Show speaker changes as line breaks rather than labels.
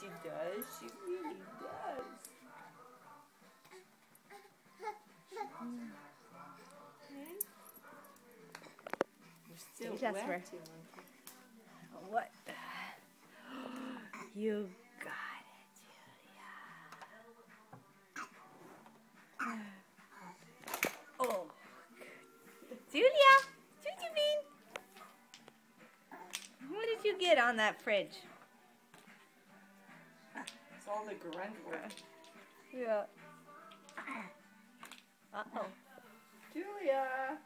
she does. She really does. Mm. You're still wet, you.
What? You got it, Julia. Oh. Julia! Juju Bean! What did you get on that fridge?
All the grunt work.
Yeah. Uh-oh.
Julia!
Julia!